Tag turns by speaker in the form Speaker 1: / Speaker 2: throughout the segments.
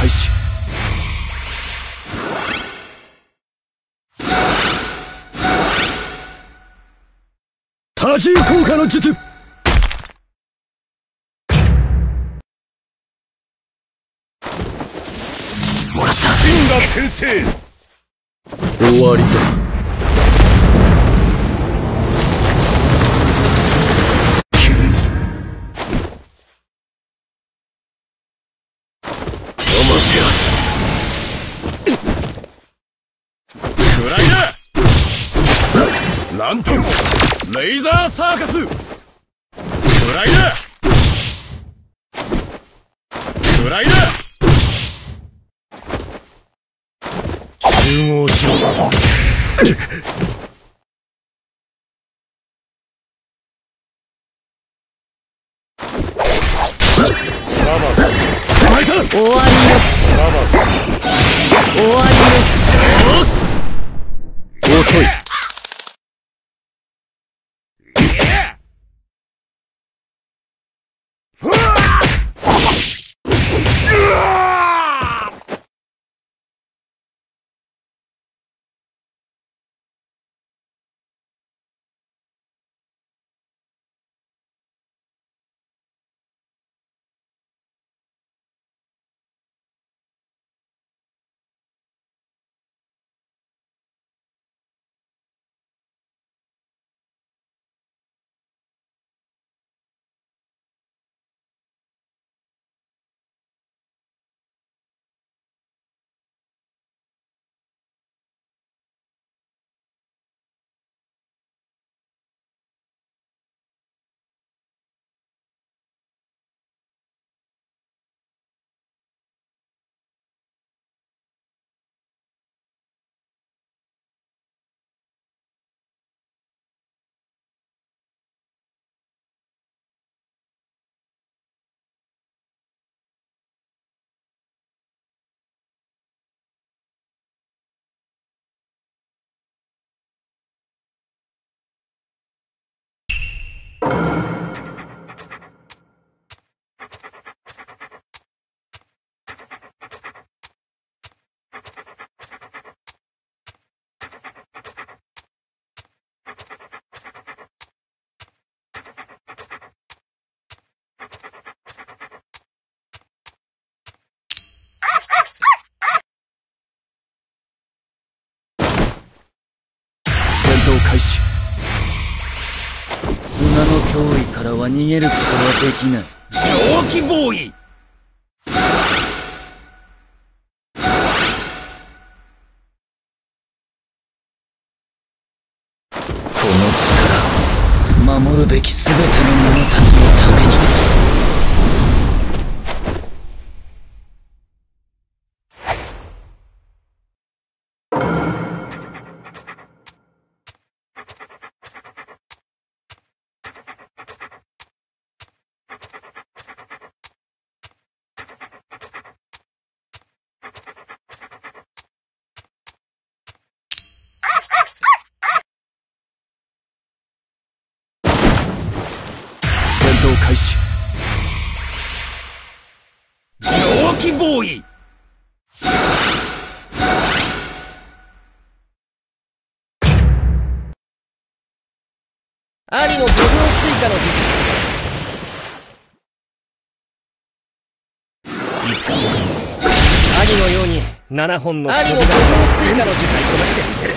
Speaker 1: 開始。多重効果の術。
Speaker 2: もらった。真が転生。
Speaker 1: 終わりだ
Speaker 2: なんとレイザーサーカス。フライだ。フライだ。集合しろ。
Speaker 3: 逃げることはできない。
Speaker 2: 正気ボーイ。
Speaker 3: この力守るべき全て兄の土俵スイカの術いつか僕も兄のように7本の兄の土俵スイカの術をこなしてみせる。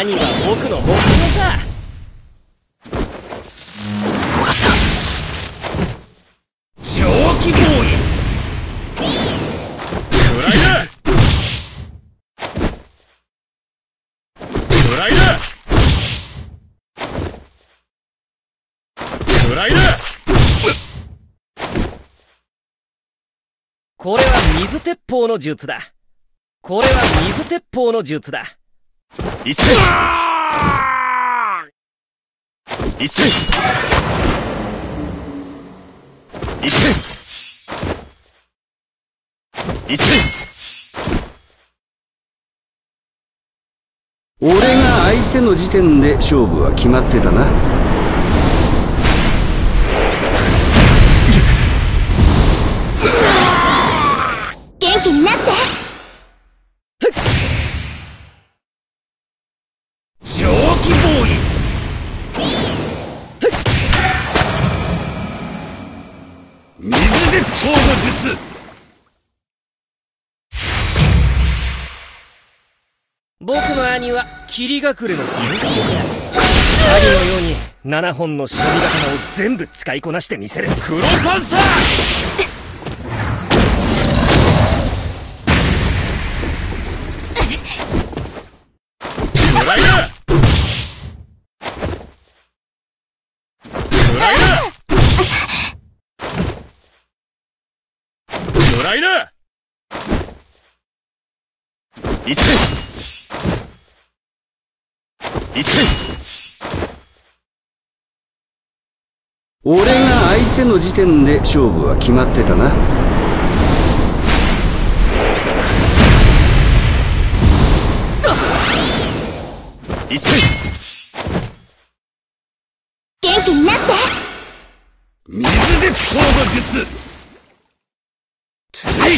Speaker 3: 兄は僕の目標さ
Speaker 2: 正気ボーイフライだフライだフライだ
Speaker 3: これは水鉄砲の術だ。これは水鉄砲の術だ。
Speaker 1: 一戦一戦一戦一戦
Speaker 4: 俺が相手の時点で勝負は決まってたな
Speaker 5: 気になって。
Speaker 2: ボーイ。水鉄砲の術。
Speaker 3: 僕の兄は霧隠れの秘密だ兄のように7本の忍び刀を全部使いこなしてみせる。
Speaker 2: 黒パンサードライダードライダードライダー
Speaker 1: 一戦一戦
Speaker 4: 俺が相手の時点で勝負は決まってたな。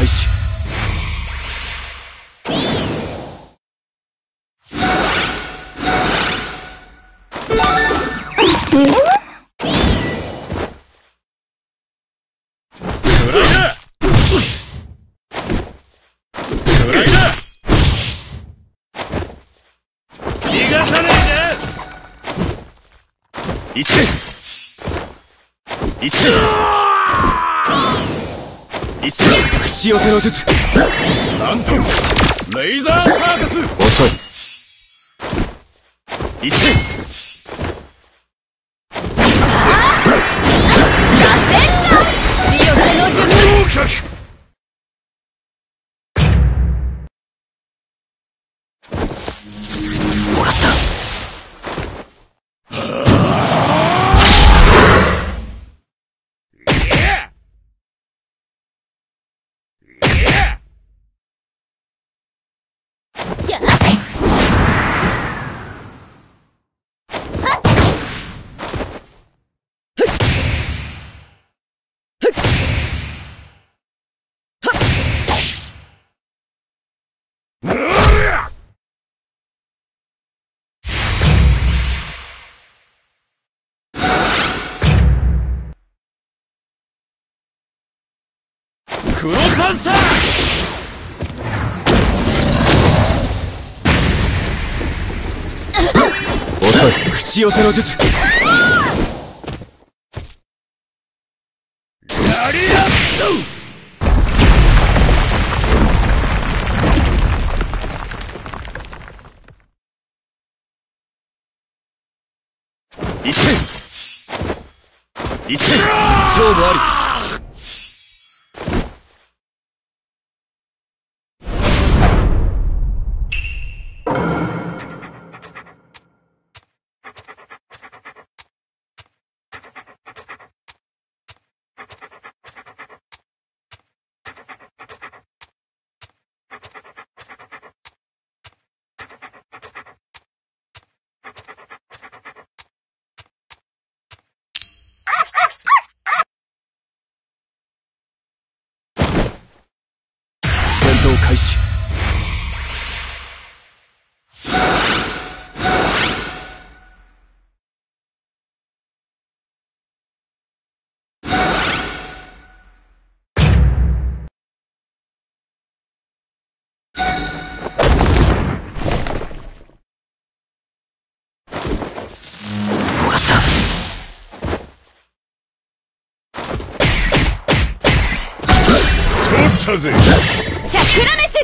Speaker 1: 開始。
Speaker 2: ドライダードライダー逃がさねえじゃん
Speaker 1: 一戦一戦戦口寄せの術。
Speaker 2: なんとレイザーサーカス。
Speaker 1: 遅い。一
Speaker 2: 黒パンサー!
Speaker 1: 口寄せの術。
Speaker 2: やりやっ
Speaker 1: 一戦。一戦。勝負あり。
Speaker 2: ったぜ
Speaker 5: チャクラメス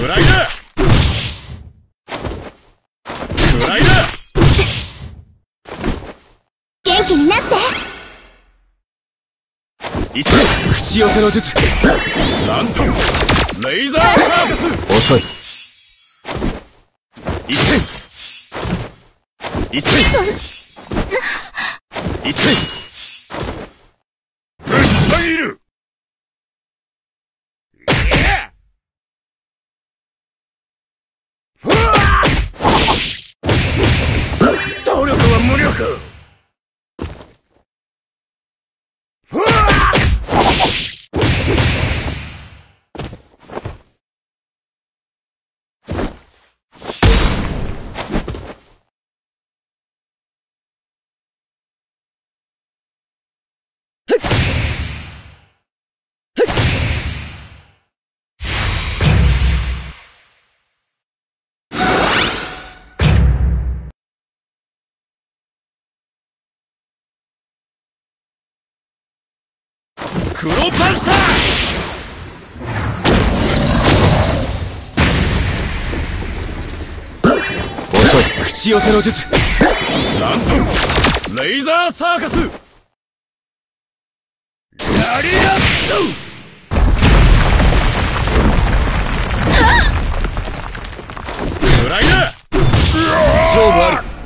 Speaker 2: ドライダーライダー
Speaker 5: 気になって
Speaker 1: 一斉口寄せの術
Speaker 2: なんとレイザーサーカス
Speaker 1: 遅い一斉一斉一斉
Speaker 2: ぶった切る。いやふわっ動力は無力ふわっ黒パンサ
Speaker 1: 遅い口寄せの術。
Speaker 2: ーなんとレイザーサーカス。やりやっと。フライだ。
Speaker 1: 勝負あり